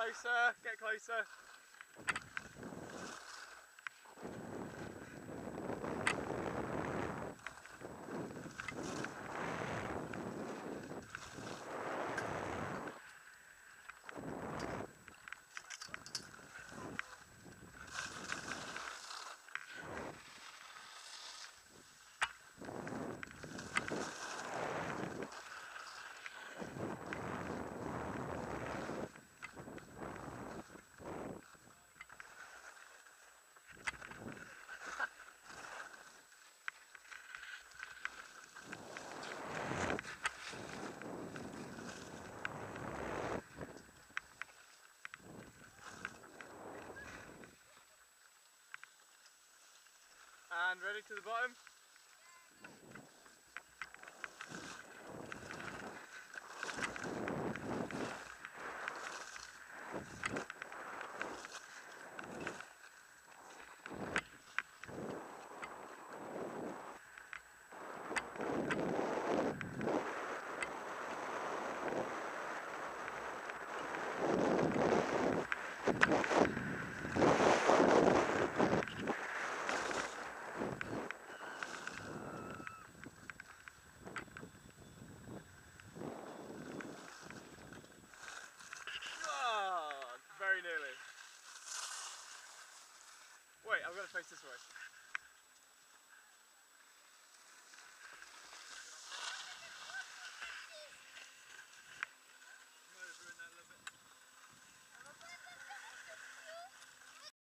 closer, get closer. And ready to the bottom. Oh, got to face this way.